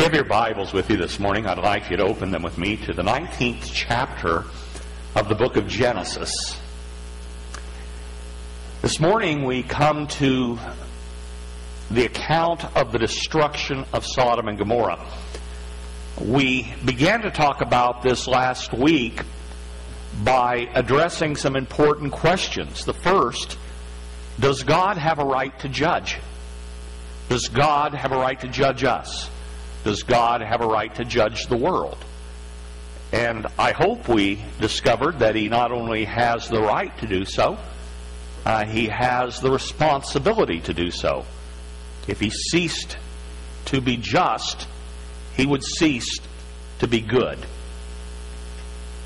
you have your Bibles with you this morning, I'd like you to open them with me to the 19th chapter of the book of Genesis. This morning we come to the account of the destruction of Sodom and Gomorrah. We began to talk about this last week by addressing some important questions. The first, does God have a right to judge? Does God have a right to judge us? Does God have a right to judge the world? And I hope we discovered that He not only has the right to do so, uh, He has the responsibility to do so. If He ceased to be just, He would cease to be good.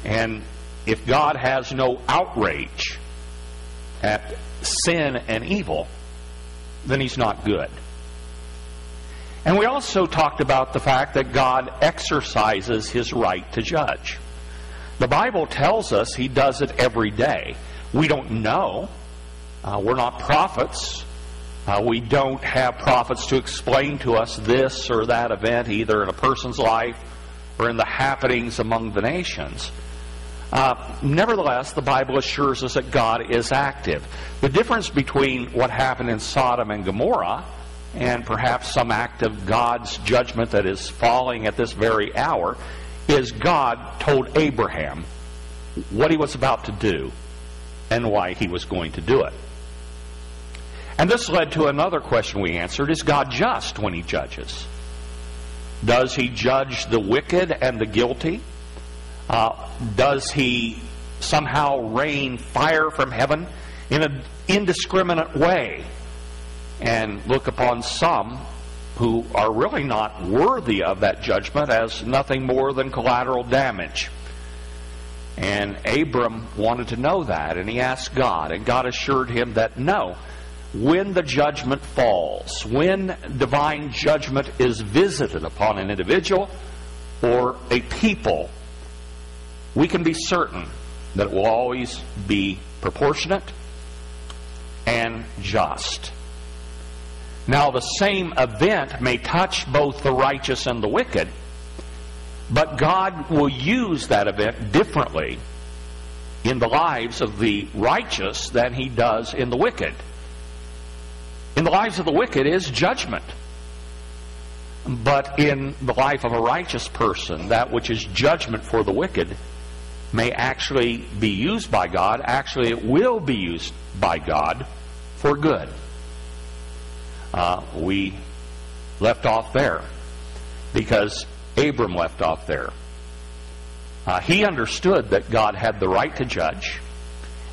And if God has no outrage at sin and evil, then He's not good. And we also talked about the fact that God exercises his right to judge. The Bible tells us he does it every day. We don't know. Uh, we're not prophets. Uh, we don't have prophets to explain to us this or that event, either in a person's life or in the happenings among the nations. Uh, nevertheless, the Bible assures us that God is active. The difference between what happened in Sodom and Gomorrah and perhaps some act of God's judgment that is falling at this very hour, is God told Abraham what he was about to do and why he was going to do it. And this led to another question we answered Is God just when he judges? Does he judge the wicked and the guilty? Uh, does he somehow rain fire from heaven in an indiscriminate way and look upon some who are really not worthy of that judgment as nothing more than collateral damage. And Abram wanted to know that, and he asked God, and God assured him that no, when the judgment falls, when divine judgment is visited upon an individual or a people, we can be certain that it will always be proportionate and just. Now, the same event may touch both the righteous and the wicked, but God will use that event differently in the lives of the righteous than He does in the wicked. In the lives of the wicked is judgment. But in the life of a righteous person, that which is judgment for the wicked may actually be used by God. Actually, it will be used by God for good uh, we left off there because Abram left off there. Uh, he understood that God had the right to judge,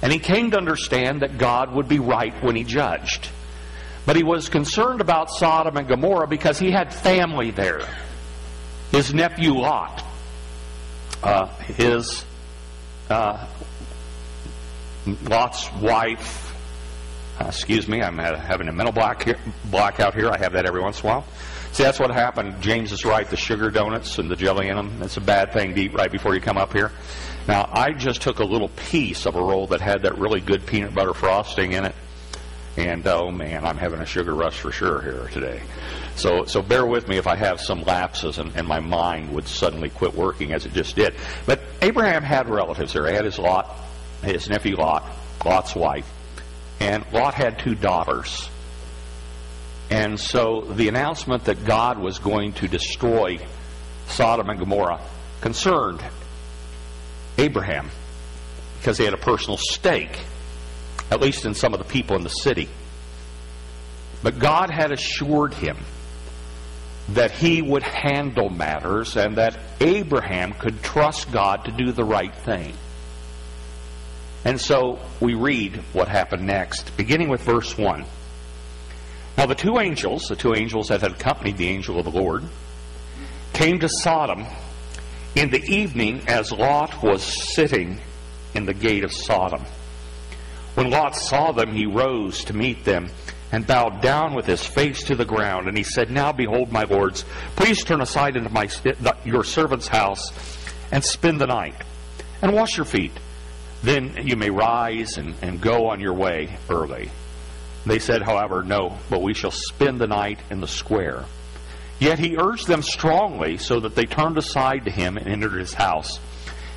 and he came to understand that God would be right when he judged. But he was concerned about Sodom and Gomorrah because he had family there. His nephew Lot, uh, his uh, Lot's wife uh, excuse me, I'm having a mental block here, blackout here. I have that every once in a while. See, that's what happened. James is right. The sugar donuts and the jelly in them, it's a bad thing to eat right before you come up here. Now, I just took a little piece of a roll that had that really good peanut butter frosting in it. And oh man, I'm having a sugar rush for sure here today. So, so bear with me if I have some lapses and, and my mind would suddenly quit working as it just did. But Abraham had relatives there. He had his Lot, his nephew Lot, Lot's wife. And Lot had two daughters. And so the announcement that God was going to destroy Sodom and Gomorrah concerned Abraham because he had a personal stake, at least in some of the people in the city. But God had assured him that he would handle matters and that Abraham could trust God to do the right thing. And so we read what happened next, beginning with verse 1. Now the two angels, the two angels that had accompanied the angel of the Lord, came to Sodom in the evening as Lot was sitting in the gate of Sodom. When Lot saw them, he rose to meet them and bowed down with his face to the ground. And he said, Now behold, my lords, please turn aside into my, your servant's house and spend the night and wash your feet then you may rise and, and go on your way early. They said, however, no, but we shall spend the night in the square. Yet he urged them strongly so that they turned aside to him and entered his house.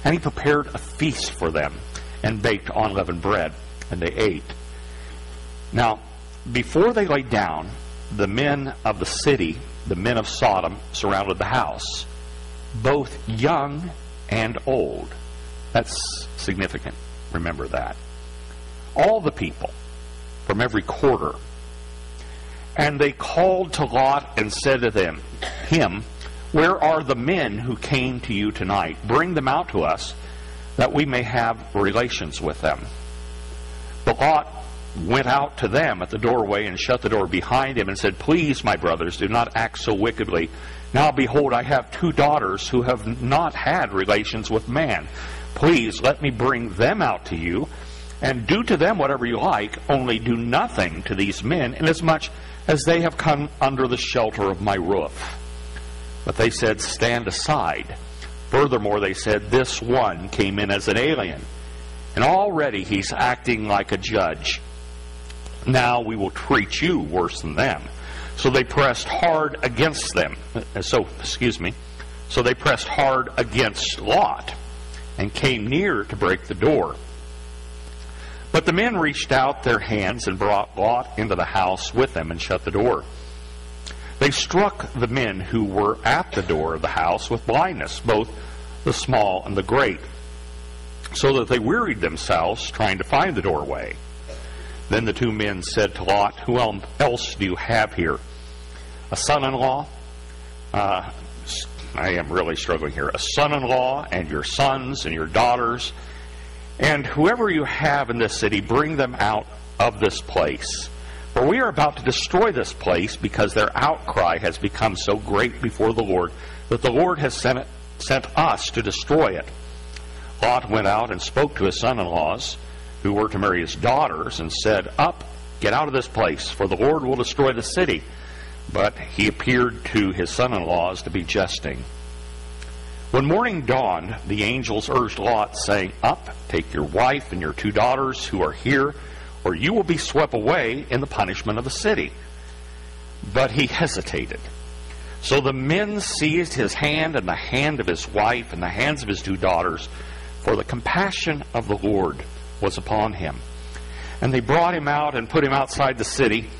And he prepared a feast for them and baked unleavened bread, and they ate. Now, before they lay down, the men of the city, the men of Sodom, surrounded the house, both young and old. That's significant. Remember that. All the people from every quarter and they called to Lot and said to them, him, Where are the men who came to you tonight? Bring them out to us, that we may have relations with them. But Lot went out to them at the doorway and shut the door behind him and said, Please, my brothers, do not act so wickedly. Now behold, I have two daughters who have not had relations with man. Please let me bring them out to you, and do to them whatever you like, only do nothing to these men, inasmuch as they have come under the shelter of my roof. But they said, Stand aside. Furthermore, they said, This one came in as an alien, and already he's acting like a judge. Now we will treat you worse than them. So they pressed hard against them. Uh, so, excuse me. So they pressed hard against Lot and came near to break the door. But the men reached out their hands and brought Lot into the house with them and shut the door. They struck the men who were at the door of the house with blindness, both the small and the great, so that they wearied themselves trying to find the doorway. Then the two men said to Lot, Who else do you have here? A son in law? Uh, I am really struggling here. A son in law and your sons and your daughters and whoever you have in this city, bring them out of this place. For we are about to destroy this place because their outcry has become so great before the Lord that the Lord has sent, it, sent us to destroy it. Lot went out and spoke to his son in laws, who were to marry his daughters, and said, Up, get out of this place, for the Lord will destroy the city. But he appeared to his son in laws to be jesting. When morning dawned, the angels urged Lot, saying, Up, take your wife and your two daughters who are here, or you will be swept away in the punishment of the city. But he hesitated. So the men seized his hand and the hand of his wife and the hands of his two daughters, for the compassion of the Lord was upon him. And they brought him out and put him outside the city.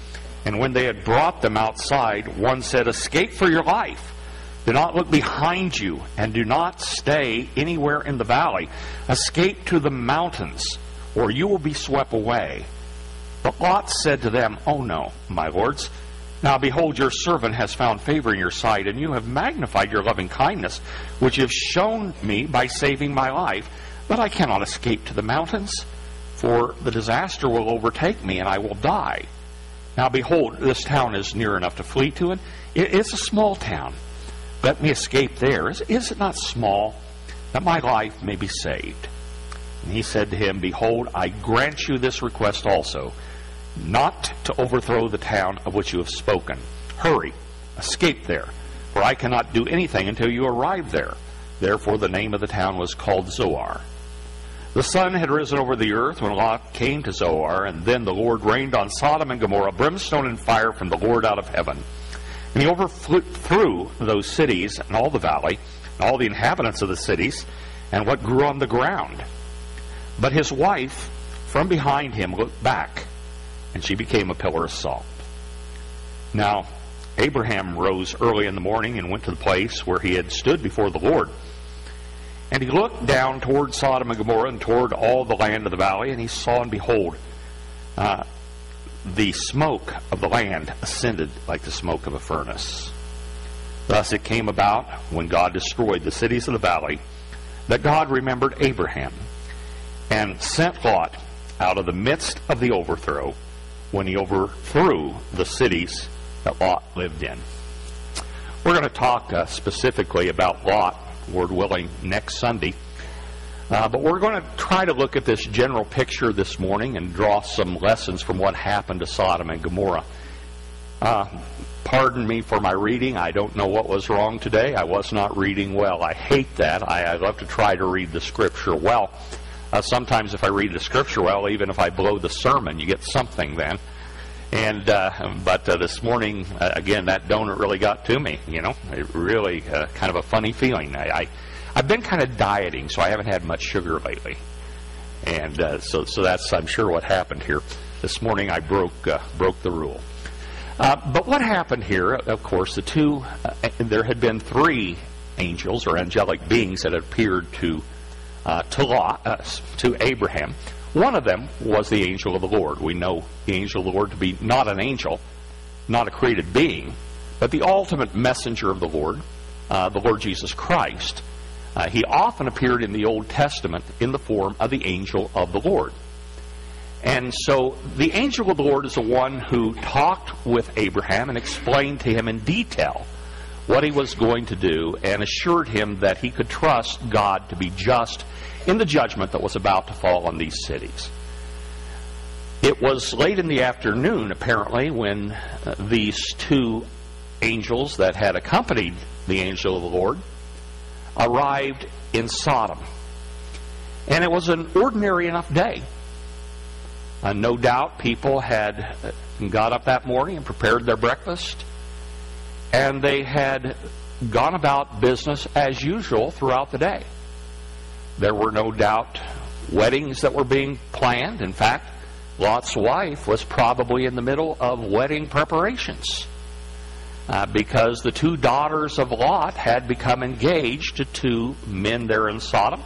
And when they had brought them outside, one said, Escape for your life do not look behind you and do not stay anywhere in the valley. Escape to the mountains, or you will be swept away. But Lot said to them, Oh no, my lords. Now behold, your servant has found favor in your sight, and you have magnified your loving kindness, which you have shown me by saving my life. But I cannot escape to the mountains, for the disaster will overtake me, and I will die. Now behold, this town is near enough to flee to it. It's a small town let me escape there. Is, is it not small that my life may be saved? And he said to him, Behold, I grant you this request also, not to overthrow the town of which you have spoken. Hurry, escape there, for I cannot do anything until you arrive there. Therefore the name of the town was called Zoar. The sun had risen over the earth when Lot came to Zoar, and then the Lord rained on Sodom and Gomorrah brimstone and fire from the Lord out of heaven. And he overthrew those cities and all the valley, and all the inhabitants of the cities, and what grew on the ground. But his wife, from behind him, looked back, and she became a pillar of salt. Now, Abraham rose early in the morning and went to the place where he had stood before the Lord. And he looked down toward Sodom and Gomorrah and toward all the land of the valley, and he saw and behold, uh, the smoke of the land ascended like the smoke of a furnace. Thus it came about, when God destroyed the cities of the valley, that God remembered Abraham and sent Lot out of the midst of the overthrow when he overthrew the cities that Lot lived in. We're going to talk uh, specifically about Lot, Lord willing, next Sunday. Uh, but we're going to try to look at this general picture this morning and draw some lessons from what happened to Sodom and Gomorrah. Uh, pardon me for my reading. I don't know what was wrong today. I was not reading well. I hate that. I, I love to try to read the scripture well. Uh, sometimes if I read the scripture well, even if I blow the sermon, you get something then. And uh, but uh, this morning, uh, again, that donut really got to me. You know, it really uh, kind of a funny feeling. I, I I've been kind of dieting, so I haven't had much sugar lately, and uh, so so that's I'm sure what happened here. This morning I broke uh, broke the rule. But what happened here? Of course, the two there had been three angels or angelic beings that appeared to to Lot, to Abraham. One of them was the angel of the Lord. We know the angel of the Lord to be not an angel, not a created being, but the ultimate messenger of the Lord, uh, the Lord Jesus Christ. Uh, he often appeared in the Old Testament in the form of the angel of the Lord. And so the angel of the Lord is the one who talked with Abraham and explained to him in detail what he was going to do and assured him that he could trust God to be just in the judgment that was about to fall on these cities. It was late in the afternoon, apparently, when uh, these two angels that had accompanied the angel of the Lord arrived in Sodom. And it was an ordinary enough day. Uh, no doubt people had uh, got up that morning and prepared their breakfast, and they had gone about business as usual throughout the day. There were no doubt weddings that were being planned. In fact, Lot's wife was probably in the middle of wedding preparations uh, because the two daughters of Lot had become engaged to two men there in Sodom.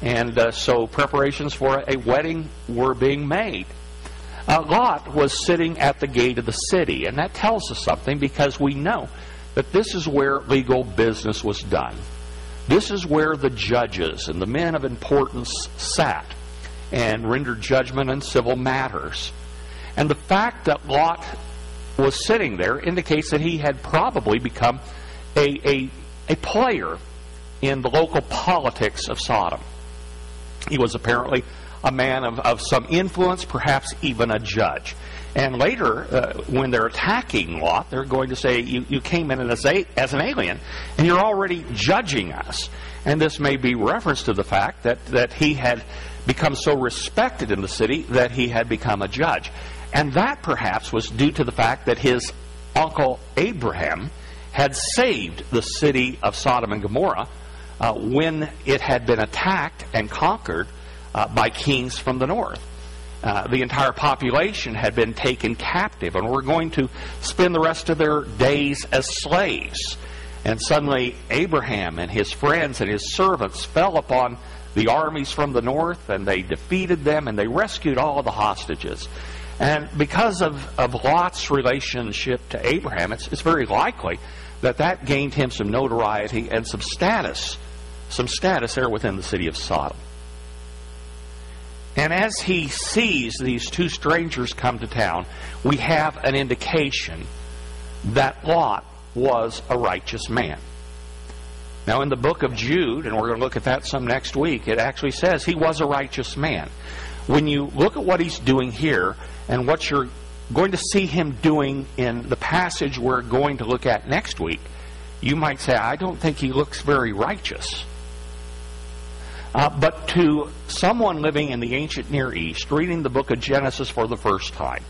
And uh, so preparations for a wedding were being made. Uh, Lot was sitting at the gate of the city, and that tells us something because we know that this is where legal business was done. This is where the judges and the men of importance sat and rendered judgment in civil matters. And the fact that Lot was sitting there indicates that he had probably become a, a, a player in the local politics of Sodom. He was apparently a man of, of some influence, perhaps even a judge. And later, uh, when they're attacking Lot, they're going to say, you, you came in as, a, as an alien, and you're already judging us. And this may be reference to the fact that, that he had become so respected in the city that he had become a judge. And that perhaps was due to the fact that his uncle Abraham had saved the city of Sodom and Gomorrah uh, when it had been attacked and conquered uh, by kings from the north. Uh, the entire population had been taken captive and were going to spend the rest of their days as slaves. And suddenly, Abraham and his friends and his servants fell upon the armies from the north and they defeated them and they rescued all of the hostages. And because of, of Lot's relationship to Abraham, it's, it's very likely that that gained him some notoriety and some status, some status there within the city of Sodom. And as he sees these two strangers come to town, we have an indication that Lot was a righteous man. Now, in the book of Jude, and we're going to look at that some next week, it actually says he was a righteous man. When you look at what he's doing here and what you're going to see him doing in the passage we're going to look at next week, you might say, I don't think he looks very righteous. Uh, but to someone living in the ancient Near East, reading the book of Genesis for the first time,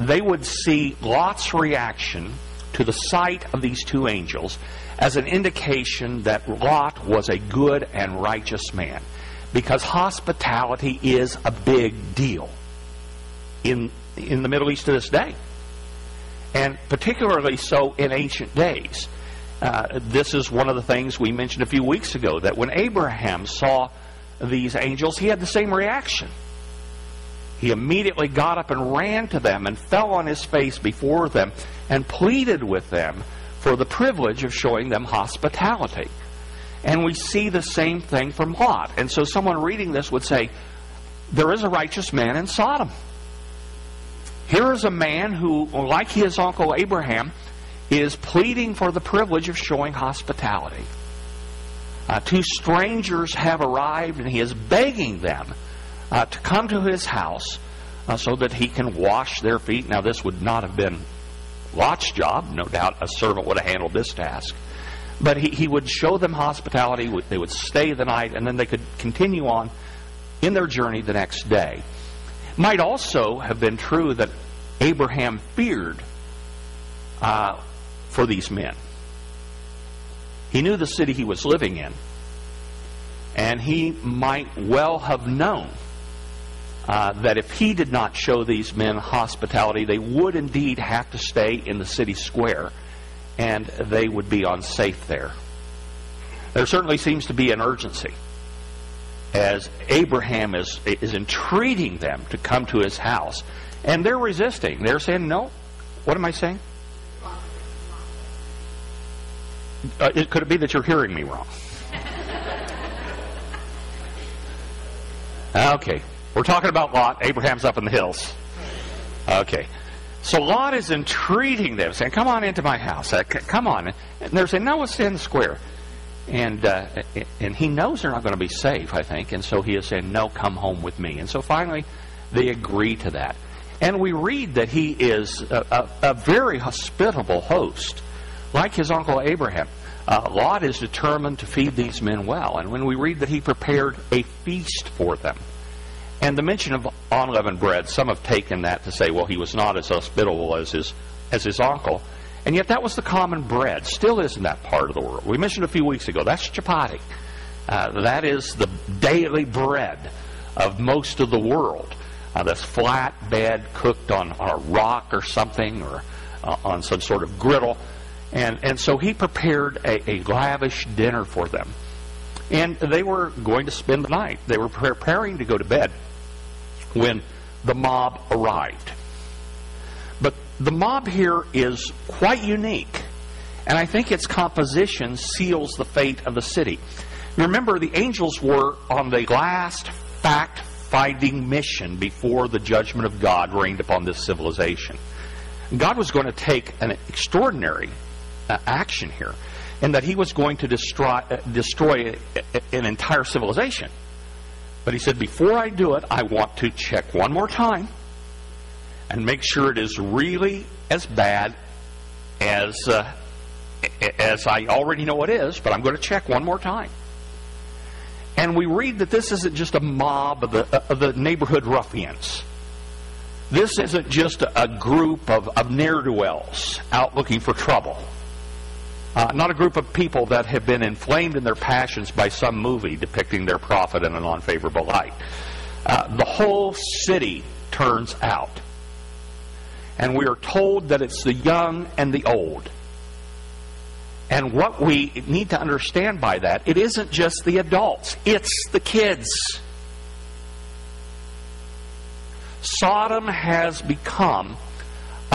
they would see Lot's reaction to the sight of these two angels as an indication that Lot was a good and righteous man. Because hospitality is a big deal in, in the Middle East to this day. And particularly so in ancient days. Uh, this is one of the things we mentioned a few weeks ago that when Abraham saw these angels, he had the same reaction. He immediately got up and ran to them and fell on his face before them and pleaded with them for the privilege of showing them hospitality. And we see the same thing from Lot. And so someone reading this would say, There is a righteous man in Sodom. Here is a man who, like his uncle Abraham, is pleading for the privilege of showing hospitality. Uh, two strangers have arrived, and he is begging them uh, to come to his house uh, so that he can wash their feet. Now, this would not have been Lot's job. No doubt a servant would have handled this task. But he, he would show them hospitality. They would stay the night, and then they could continue on in their journey the next day. Might also have been true that Abraham feared uh, for these men. He knew the city he was living in, and he might well have known uh, that if he did not show these men hospitality, they would indeed have to stay in the city square, and they would be unsafe there. There certainly seems to be an urgency as Abraham is, is entreating them to come to his house. And they're resisting. They're saying, no. What am I saying? Uh, it, could it be that you're hearing me wrong? Okay. We're talking about Lot. Abraham's up in the hills. Okay. So Lot is entreating them, saying, Come on into my house. Uh, come on. And they're saying, No, stay in the square. And, uh, and he knows they're not going to be safe, I think. And so he is saying, No, come home with me. And so finally, they agree to that. And we read that he is a, a, a very hospitable host, like his uncle Abraham. Uh, Lot is determined to feed these men well. And when we read that he prepared a feast for them, and the mention of unleavened bread, some have taken that to say, well, he was not as hospitable as his, as his uncle. And yet that was the common bread. Still is in that part of the world. We mentioned a few weeks ago, that's chapati. Uh, that is the daily bread of most of the world. Uh, flat bed cooked on, on a rock or something or uh, on some sort of griddle. And, and so he prepared a, a lavish dinner for them. And they were going to spend the night. They were preparing to go to bed when the mob arrived. But the mob here is quite unique, and I think its composition seals the fate of the city. Remember, the angels were on the last fact finding mission before the judgment of God rained upon this civilization. God was going to take an extraordinary uh, action here, and that He was going to destroy, uh, destroy an entire civilization. But He said, before I do it, I want to check one more time and make sure it is really as bad as uh, as I already know it is, but I'm going to check one more time. And we read that this isn't just a mob of the, of the neighborhood ruffians. This isn't just a group of, of ne'er do wells out looking for trouble. Uh, not a group of people that have been inflamed in their passions by some movie depicting their prophet in an unfavorable light. Uh, the whole city turns out. And we are told that it's the young and the old. And what we need to understand by that, it isn't just the adults, it's the kids. Sodom has become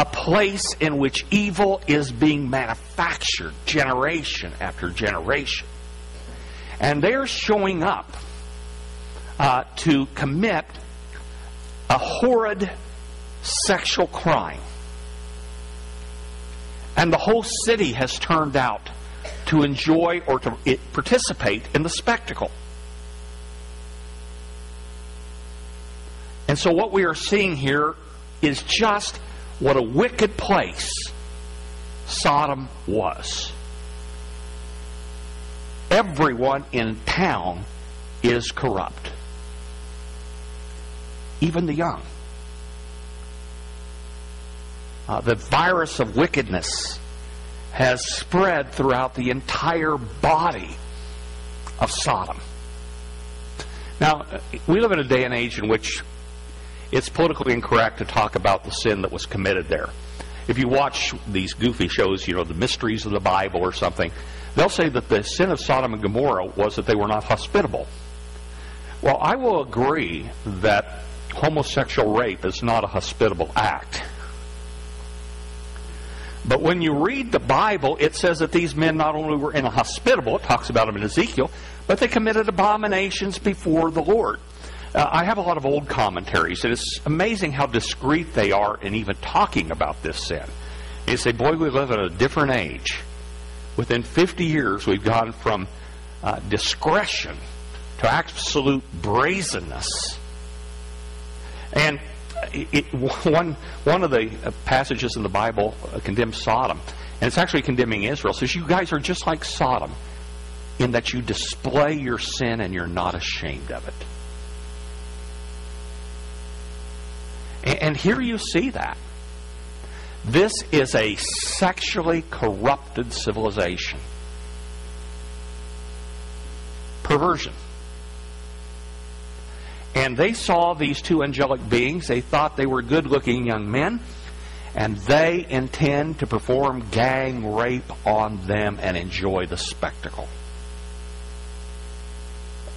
a place in which evil is being manufactured generation after generation. And they're showing up uh, to commit a horrid sexual crime. And the whole city has turned out to enjoy or to participate in the spectacle. And so, what we are seeing here is just what a wicked place Sodom was. Everyone in town is corrupt, even the young. Uh, the virus of wickedness has spread throughout the entire body of Sodom. Now, we live in a day and age in which it's politically incorrect to talk about the sin that was committed there. If you watch these goofy shows, you know, the mysteries of the Bible or something, they'll say that the sin of Sodom and Gomorrah was that they were not hospitable. Well, I will agree that homosexual rape is not a hospitable act. But when you read the Bible, it says that these men not only were inhospitable, it talks about them in Ezekiel, but they committed abominations before the Lord. Uh, I have a lot of old commentaries, and it's amazing how discreet they are in even talking about this sin. They say, boy, we live in a different age. Within 50 years, we've gone from uh, discretion to absolute brazenness. And it, one, one of the uh, passages in the Bible uh, condemns Sodom, and it's actually condemning Israel. It says, You guys are just like Sodom in that you display your sin and you're not ashamed of it. And here you see that. This is a sexually corrupted civilization. Perversion. And they saw these two angelic beings. They thought they were good looking young men. And they intend to perform gang rape on them and enjoy the spectacle.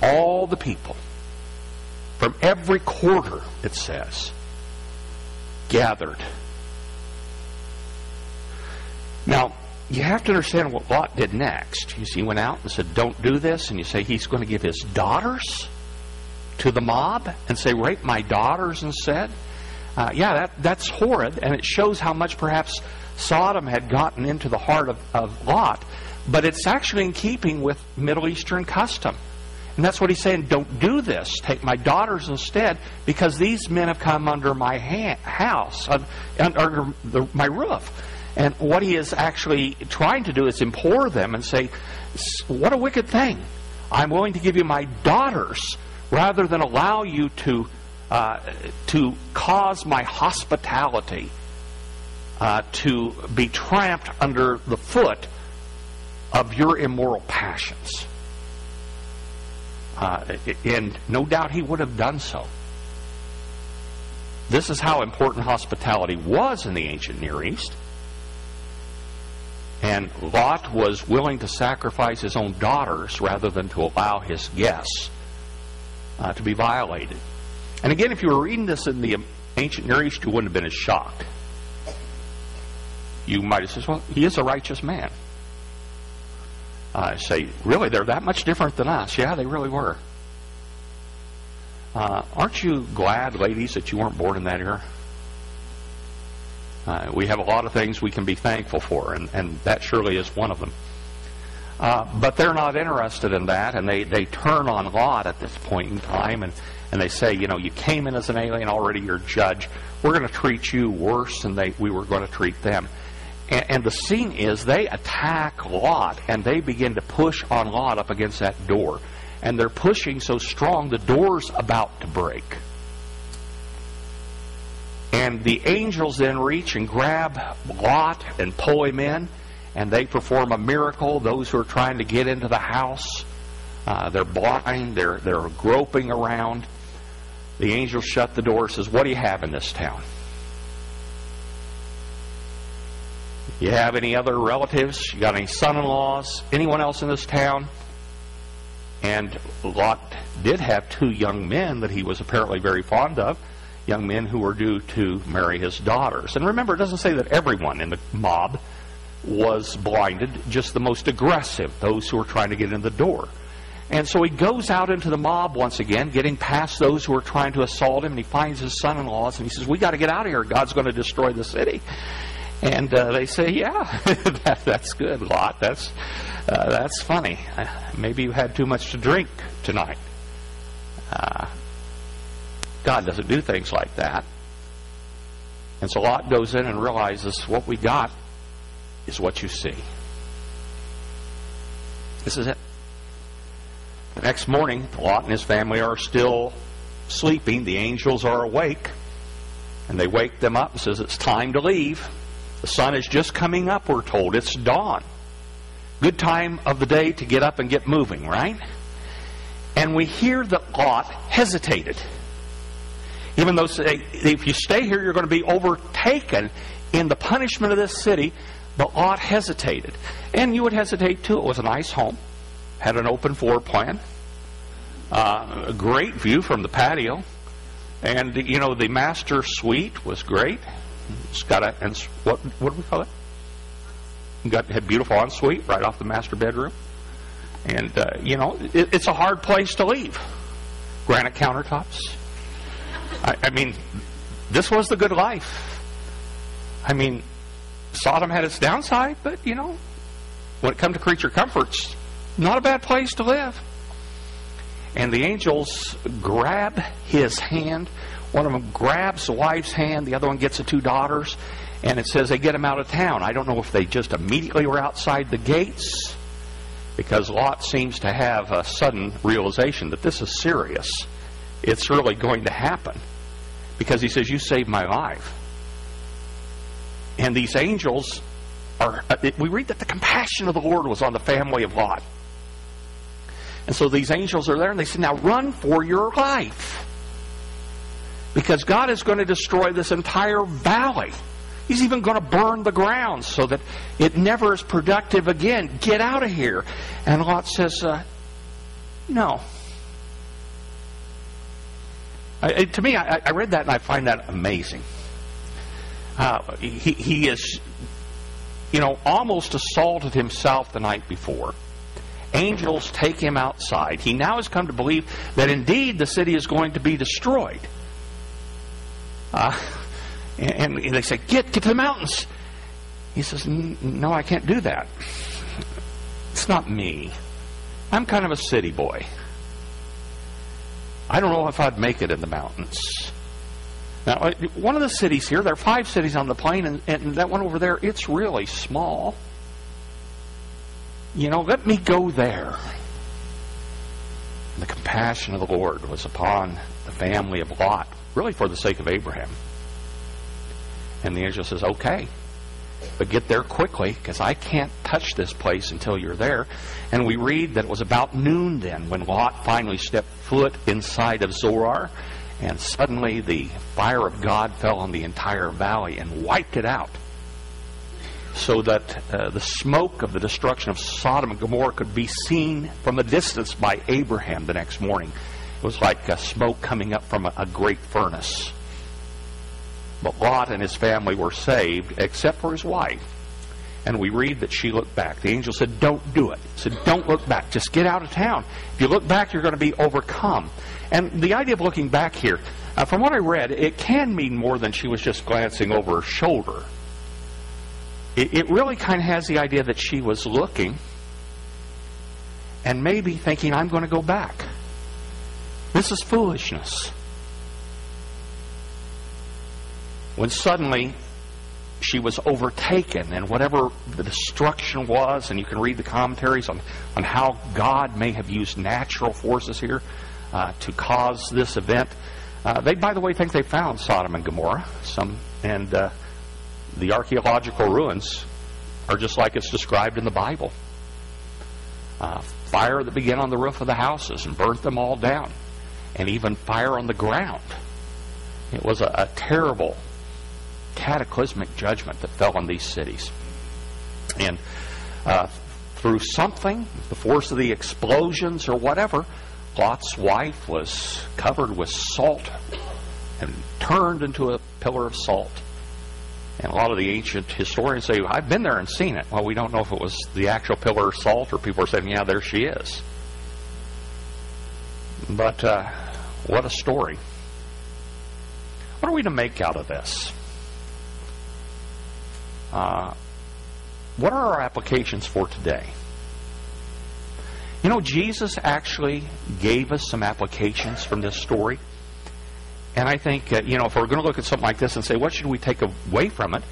All the people from every quarter, it says, gathered. Now, you have to understand what Lot did next. You see, he went out and said, Don't do this. And you say he's going to give his daughters to the mob and say, Rape my daughters instead. Uh, yeah, that, that's horrid, and it shows how much perhaps Sodom had gotten into the heart of, of Lot, but it's actually in keeping with Middle Eastern custom. And that's what he's saying. Don't do this. Take my daughters instead, because these men have come under my ha- house, under the, my roof. And what he is actually trying to do is implore them and say, What a wicked thing. I'm willing to give you my daughters rather than allow you to, uh, to cause my hospitality uh, to be tramped under the foot of your immoral passions. Uh, and no doubt he would have done so. This is how important hospitality was in the ancient Near East. And Lot was willing to sacrifice his own daughters rather than to allow his guests uh, to be violated. And again, if you were reading this in the ancient Near East, you wouldn't have been as shocked. You might have said, well, he is a righteous man. I uh, say, really, they're that much different than us. Yeah, they really were. Uh, aren't you glad, ladies, that you weren't born in that era? Uh, we have a lot of things we can be thankful for, and, and that surely is one of them. Uh, but they're not interested in that, and they, they turn on Lot at this point in time, and, and they say, you know, you came in as an alien, already you're judge. We're going to treat you worse than they, we were going to treat them. And, and the scene is they attack Lot, and they begin to push on Lot up against that door. And they're pushing so strong, the door's about to break. And the angels then reach and grab Lot and pull him in, and they perform a miracle. Those who are trying to get into the house, uh, they're blind, they're, they're groping around. The angel shut the door says, What do you have in this town? You have any other relatives? You got any son in laws? Anyone else in this town? And Lot did have two young men that he was apparently very fond of young men who were due to marry his daughters. And remember, it doesn't say that everyone in the mob was blinded, just the most aggressive, those who were trying to get in the door. And so he goes out into the mob once again, getting past those who are trying to assault him, and he finds his son in laws, and he says, We got to get out of here. God's going to destroy the city. And uh, they say, Yeah, that, that's good, Lot. That's, uh, that's funny. Maybe you had too much to drink tonight. Uh, God doesn't do things like that. And so Lot goes in and realizes what we got is what you see. This is it. The next morning, Lot and his family are still sleeping. The angels are awake. And they wake them up and says, It's time to leave. The sun is just coming up, we're told. It's dawn. Good time of the day to get up and get moving, right? And we hear that Lot hesitated. Even though if you stay here, you're going to be overtaken in the punishment of this city. But Lot hesitated. And you would hesitate too. It was a nice home, had an open floor plan, uh, a great view from the patio. And, you know, the master suite was great. It's got a, and what, what do we call it? Got, had beautiful ensuite right off the master bedroom. And, uh, you know, it, it's a hard place to leave. Granite countertops, I, I mean, this was the good life. I mean, Sodom had its downside, but, you know, when it comes to creature comforts, not a bad place to live. And the angels grab his hand. One of them grabs the wife's hand, the other one gets the two daughters, and it says they get them out of town. I don't know if they just immediately were outside the gates, because Lot seems to have a sudden realization that this is serious. It's really going to happen because he says, You saved my life. And these angels are, uh, we read that the compassion of the Lord was on the family of Lot. And so these angels are there and they say, now run for your life. Because God is going to destroy this entire valley. He's even going to burn the ground so that it never is productive again. Get out of here. And Lot says, uh, no. I, to me, I, I, read that and I find that amazing. Uh, he, he is, you know, almost assaulted himself the night before. Angels take him outside. He now has come to believe that indeed the city is going to be destroyed. Uh, and, and they say, get, get to the mountains. He says, no, I can't do that. It's not me. I'm kind of a city boy. I don't know if I'd make it in the mountains. Now, uh, one of the cities here, there are five cities on the plain, and, and that one over there, it's really small. You know, let me go there. And the compassion of the Lord was upon the family of Lot, really for the sake of Abraham. And the angel says, okay, but get there quickly because I can't touch this place until you're there. And we read that it was about noon then when Lot finally stepped foot inside of Zoar. And suddenly the fire of God fell on the entire valley and wiped it out. So that uh, the smoke of the destruction of Sodom and Gomorrah could be seen from a distance by Abraham the next morning. Was like uh, smoke coming up from a, a great furnace. But Lot and his family were saved, except for his wife. And we read that she looked back. The angel said, Don't do it. He said, Don't look back. Just get out of town. If you look back, you're going to be overcome. And the idea of looking back here, uh, from what I read, it can mean more than she was just glancing over her shoulder. It, it really kind of has the idea that she was looking and maybe thinking, I'm going to go back. This is foolishness. when suddenly she was overtaken and whatever the destruction was, and you can read the commentaries on, on how God may have used natural forces here uh, to cause this event. Uh, they, by the way, think they found Sodom and Gomorrah. Some and uh, the archaeological ruins are just like it's described in the Bible. Uh, fire that began on the roof of the houses and burnt them all down, and even fire on the ground. It was a, a terrible cataclysmic judgment that fell on these cities. And uh, through something, the force of the explosions or whatever, Lot's wife was covered with salt and turned into a pillar of salt. And a lot of the ancient historians say, I've been there and seen it. Well, we don't know if it was the actual pillar of salt or people are saying, yeah, there she is. But uh, what a story. What are we to make out of this? Uh, what are our applications for today? You know, Jesus actually gave us some applications from this story. And I think, uh, you know, if we're going to look at something like this and say, what should we take away from it?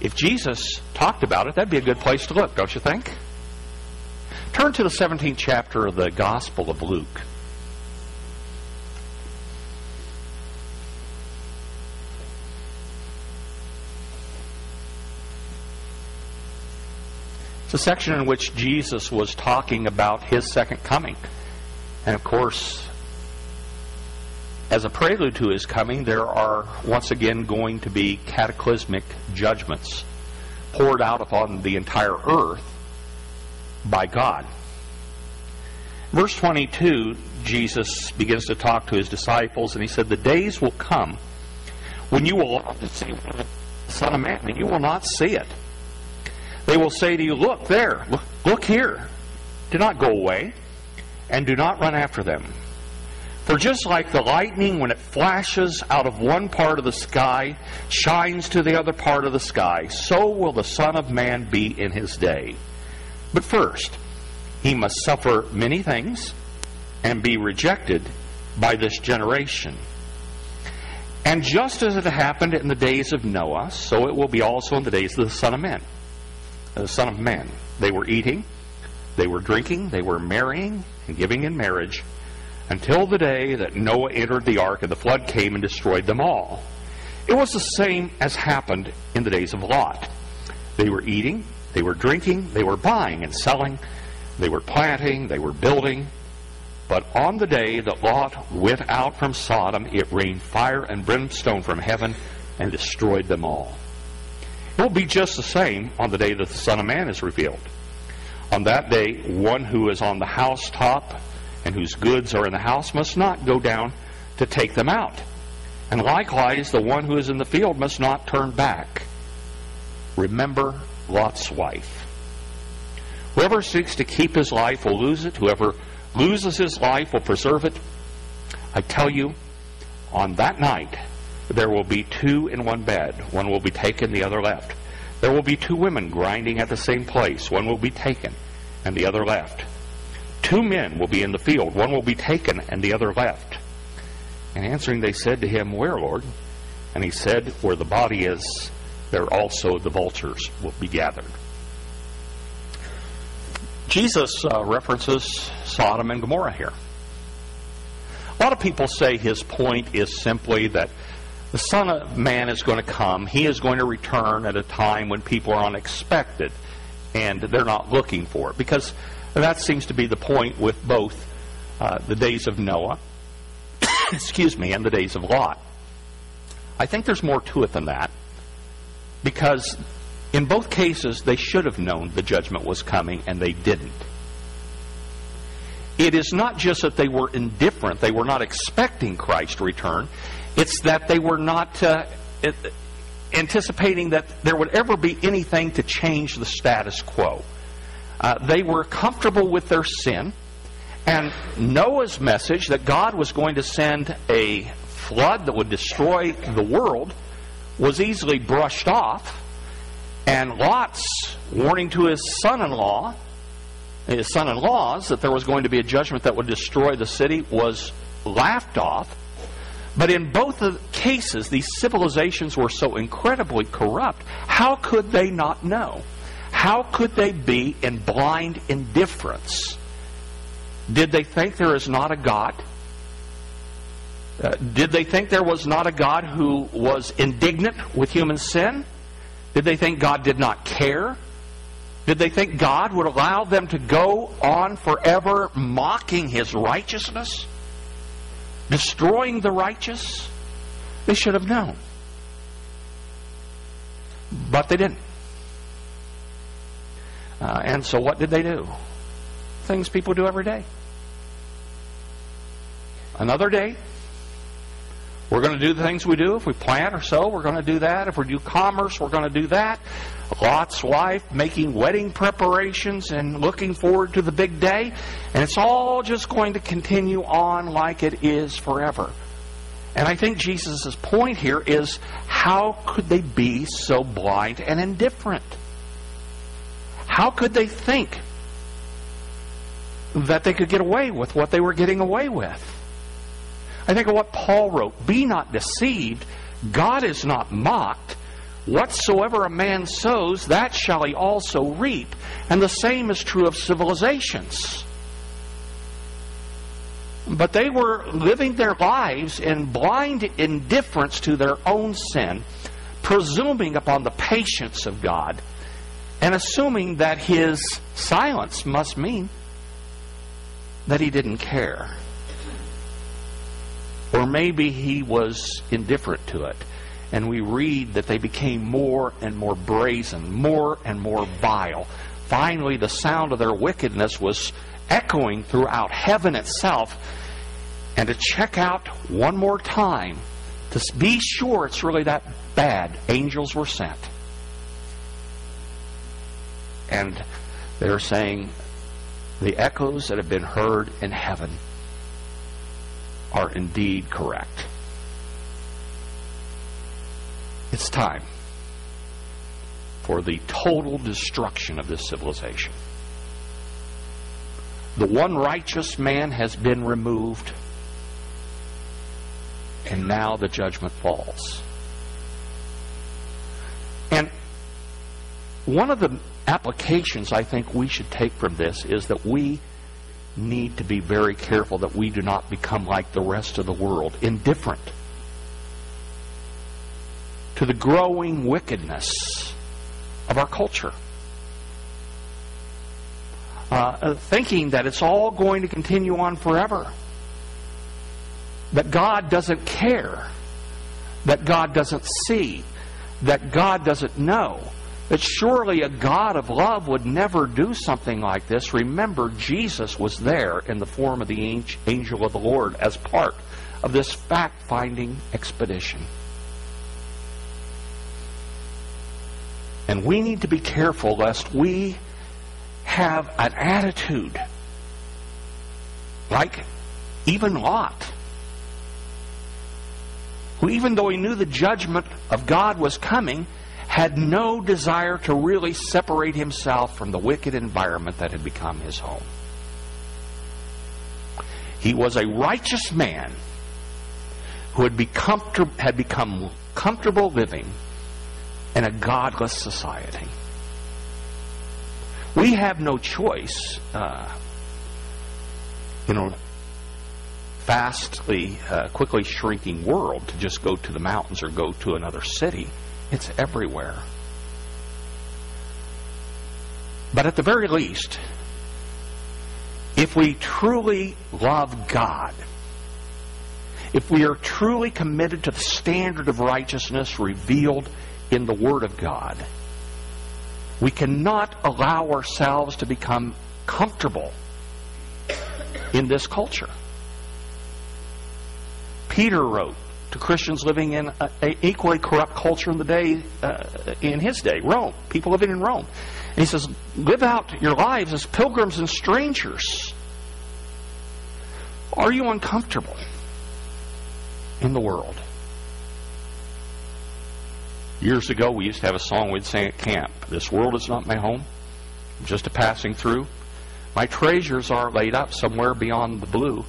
If Jesus talked about it, that'd be a good place to look, don't you think? Turn to the 17th chapter of the Gospel of Luke. It's a section in which Jesus was talking about his second coming. And of course, as a prelude to his coming, there are once again going to be cataclysmic judgments poured out upon the entire earth by God. Verse 22, Jesus begins to talk to his disciples, and he said, The days will come when you will see the Son of Man, and you will not see it. They will say to you, Look there, look, look here. Do not go away, and do not run after them. For just like the lightning, when it flashes out of one part of the sky, shines to the other part of the sky, so will the Son of Man be in his day. But first, he must suffer many things and be rejected by this generation. And just as it happened in the days of Noah, so it will be also in the days of the Son of Man the Son of Man. They were eating, they were drinking, they were marrying and giving in marriage until the day that Noah entered the ark and the flood came and destroyed them all. It was the same as happened in the days of Lot. They were eating, they were drinking, they were buying and selling, they were planting, they were building. But on the day that Lot went out from Sodom, it rained fire and brimstone from heaven and destroyed them all. Will be just the same on the day that the Son of Man is revealed. On that day, one who is on the housetop and whose goods are in the house must not go down to take them out. And likewise, the one who is in the field must not turn back. Remember Lot's wife. Whoever seeks to keep his life will lose it. Whoever loses his life will preserve it. I tell you, on that night, there will be two in one bed. One will be taken, the other left. There will be two women grinding at the same place. One will be taken, and the other left. Two men will be in the field. One will be taken, and the other left. And answering, they said to him, Where, Lord? And he said, Where the body is, there also the vultures will be gathered. Jesus uh, references Sodom and Gomorrah here. A lot of people say his point is simply that the Son of Man is going to come. He is going to return at a time when people are unexpected and they're not looking for it. Because that seems to be the point with both uh, the days of Noah, excuse me, and the days of Lot. I think there's more to it than that. Because in both cases, they should have known the judgment was coming, and they didn't. It is not just that they were indifferent, they were not expecting Christ to return. It's that they were not uh, anticipating that there would ever be anything to change the status quo. Uh, they were comfortable with their sin, and Noah's message that God was going to send a flood that would destroy the world was easily brushed off. And Lot's warning to his son in law, his son in laws, that there was going to be a judgment that would destroy the city was laughed off. But in both cases, these civilizations were so incredibly corrupt. How could they not know? How could they be in blind indifference? Did they think there is not a God? Uh, did they think there was not a God who was indignant with human sin? Did they think God did not care? Did they think God would allow them to go on forever mocking his righteousness? Destroying the righteous? They should have known. But they didn't. Uh, and so what did they do? Things people do every day. Another day, we're going to do the things we do. If we plant or sow, we're going to do that. If we do commerce, we're going to do that. Lot's wife making wedding preparations and looking forward to the big day. And it's all just going to continue on like it is forever. And I think Jesus' point here is how could they be so blind and indifferent? How could they think that they could get away with what they were getting away with? I think of what Paul wrote Be not deceived, God is not mocked. Whatsoever a man sows, that shall he also reap. And the same is true of civilizations. But they were living their lives in blind indifference to their own sin, presuming upon the patience of God, and assuming that his silence must mean that he didn't care. Or maybe he was indifferent to it. And we read that they became more and more brazen, more and more vile. Finally, the sound of their wickedness was echoing throughout heaven itself. And to check out one more time, to be sure it's really that bad, angels were sent. And they're saying the echoes that have been heard in heaven are indeed correct. It's time for the total destruction of this civilization. The one righteous man has been removed, and now the judgment falls. And one of the applications I think we should take from this is that we need to be very careful that we do not become like the rest of the world, indifferent. To the growing wickedness of our culture. Uh, thinking that it's all going to continue on forever. That God doesn't care. That God doesn't see. That God doesn't know. That surely a God of love would never do something like this. Remember, Jesus was there in the form of the angel of the Lord as part of this fact finding expedition. And we need to be careful lest we have an attitude like even Lot, who, even though he knew the judgment of God was coming, had no desire to really separate himself from the wicked environment that had become his home. He was a righteous man who had, had become comfortable living in a godless society. We have no choice, uh, you know, fastly, uh, quickly shrinking world to just go to the mountains or go to another city. It's everywhere. But at the very least, if we truly love God, if we are truly committed to the standard of righteousness revealed in the Word of God, we cannot allow ourselves to become comfortable in this culture. Peter wrote to Christians living in an equally corrupt culture in the day uh, in his day, Rome, people living in Rome. And he says, "Live out your lives as pilgrims and strangers." Are you uncomfortable? in the world. Years ago, we used to have a song we'd sing at camp. This world is not my home, I'm just a passing through. My treasures are laid up somewhere beyond the blue.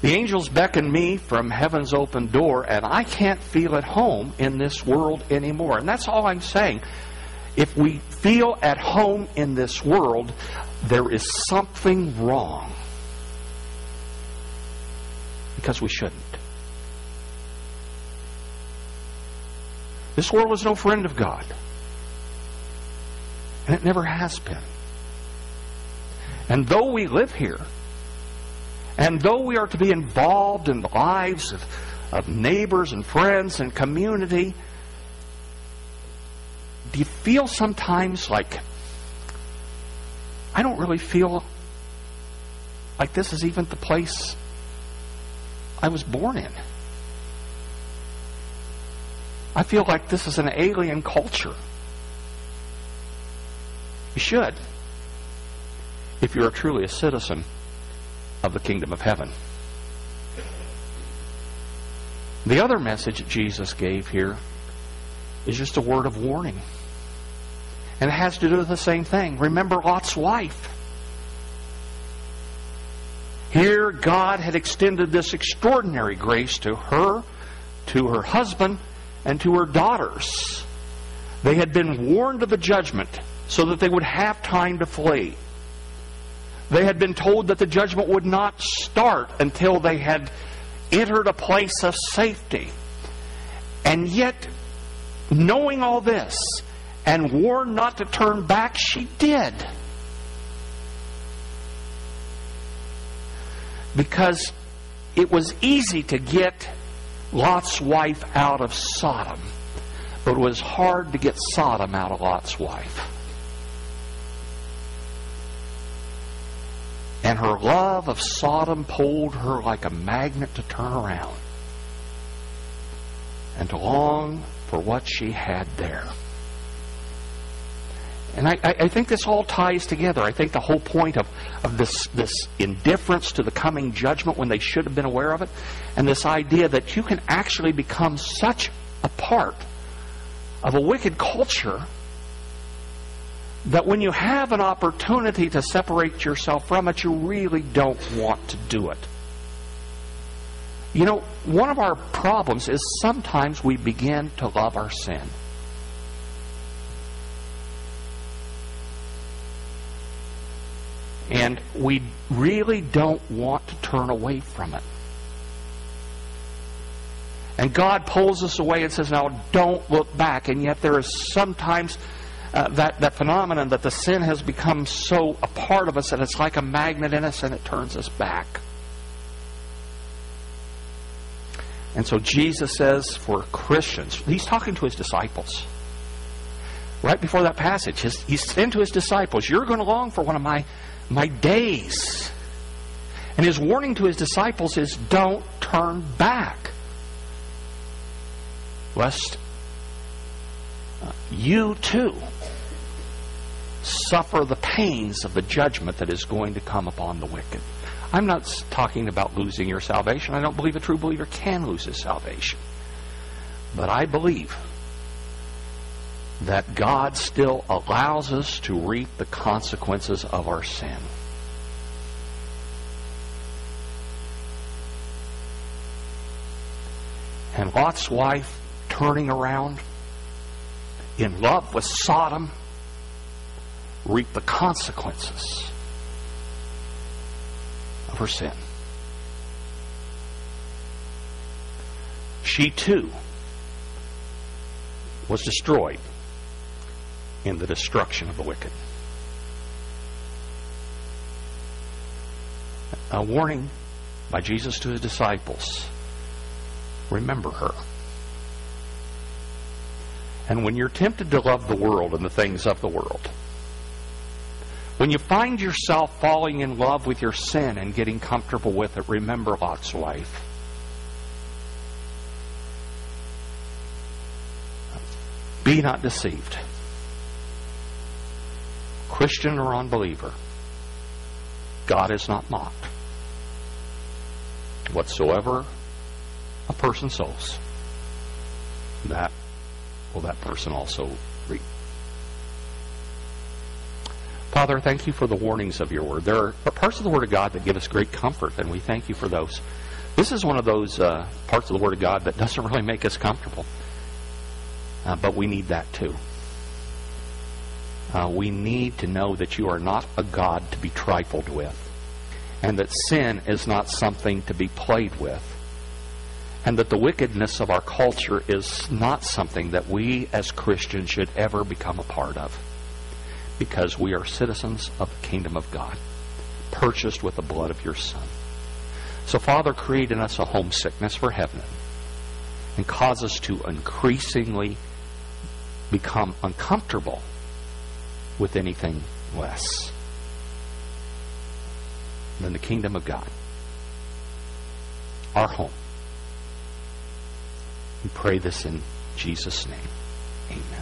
The angels beckon me from heaven's open door, and I can't feel at home in this world anymore. And that's all I'm saying. If we feel at home in this world, there is something wrong. Because we shouldn't. This world is no friend of God. And it never has been. And though we live here, and though we are to be involved in the lives of, of neighbors and friends and community, do you feel sometimes like, I don't really feel like this is even the place I was born in? I feel like this is an alien culture. You should, if you're truly a citizen of the kingdom of heaven. The other message Jesus gave here is just a word of warning. And it has to do with the same thing. Remember Lot's wife. Here, God had extended this extraordinary grace to her, to her husband, and to her daughters. They had been warned of the judgment so that they would have time to flee. They had been told that the judgment would not start until they had entered a place of safety. And yet, knowing all this and warned not to turn back, she did. Because it was easy to get Lot's wife out of Sodom, but it was hard to get Sodom out of Lot's wife. And her love of Sodom pulled her like a magnet to turn around and to long for what she had there. And I, I, think this all ties together. I think the whole point of, of this, this indifference to the coming judgment when they should have been aware of it, and this idea that you can actually become such a part of a wicked culture that when you have an opportunity to separate yourself from it, you really don't want to do it. You know, one of our problems is sometimes we begin to love our sin. And we really don't want to turn away from it. And God pulls us away and says, Now don't look back. And yet there is sometimes uh, that, that phenomenon that the sin has become so a part of us that it's like a magnet in us and it turns us back. And so Jesus says for Christians, he's talking to his disciples. Right before that passage, he's saying to his disciples, You're going to long for one of my, my days. And his warning to his disciples is don't turn back. Lest uh, you too suffer the pains of the judgment that is going to come upon the wicked. I'm not talking about losing your salvation. I don't believe a true believer can lose his salvation. But I believe that God still allows us to reap the consequences of our sin. And Lot's wife turning around in love with Sodom reaped the consequences of her sin. She too was destroyed in the destruction of the wicked. A warning by Jesus to his disciples remember her. And when you're tempted to love the world and the things of the world, when you find yourself falling in love with your sin and getting comfortable with it, remember Lot's wife. Be not deceived. Christian or unbeliever, God is not mocked. Whatsoever a person sows, that will that person also reap. Father, thank you for the warnings of your word. There are parts of the Word of God that give us great comfort, and we thank you for those. This is one of those uh, parts of the Word of God that doesn't really make us comfortable, uh, but we need that too. Uh, we need to know that you are not a God to be trifled with, and that sin is not something to be played with, and that the wickedness of our culture is not something that we as Christians should ever become a part of because we are citizens of the kingdom of God, purchased with the blood of your Son. So, Father, create in us a homesickness for heaven and cause us to increasingly become uncomfortable with anything less than the kingdom of God, our home. We pray this in Jesus' name. Amen.